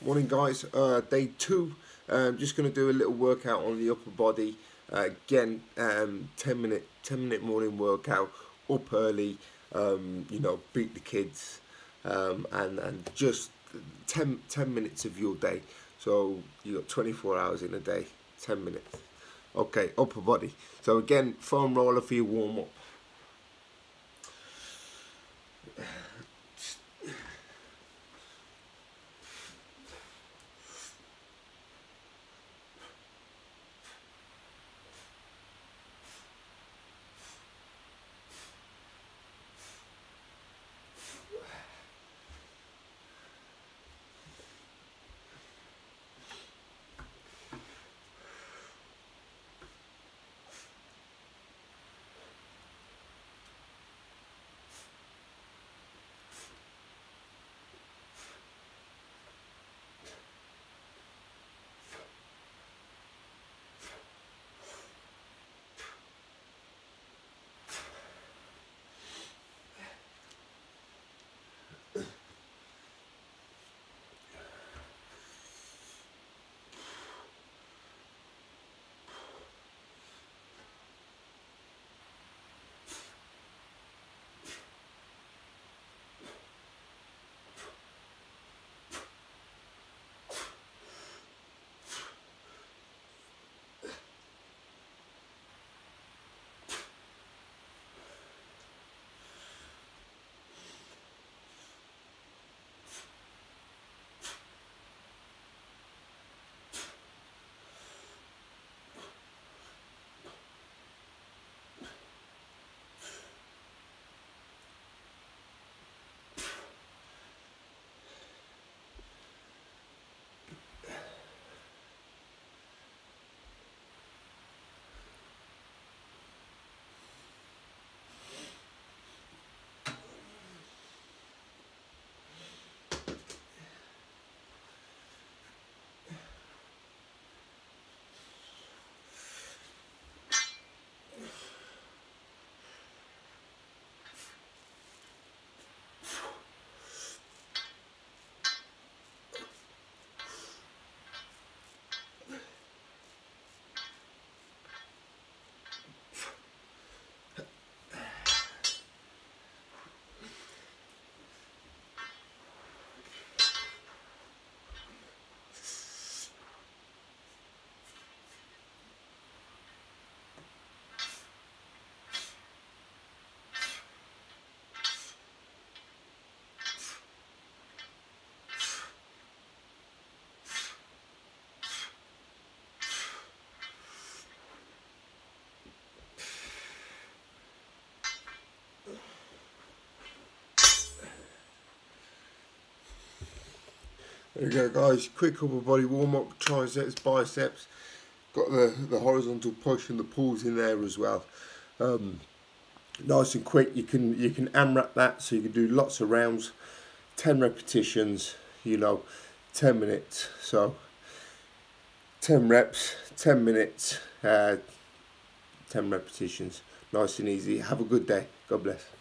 Morning guys, uh, day two. Um, just going to do a little workout on the upper body. Uh, again, um, 10 minute 10 minute morning workout, up early, um, you know, beat the kids, um, and, and just 10, 10 minutes of your day. So you got 24 hours in a day, 10 minutes. Okay, upper body. So again, foam roller for your warm up. There you go guys, quick upper body warm up, triceps, biceps, got the, the horizontal push and the pulls in there as well. Um, nice and quick, you can you can AMRAP that so you can do lots of rounds, 10 repetitions, you know, 10 minutes. So 10 reps, 10 minutes, uh, 10 repetitions, nice and easy. Have a good day, God bless.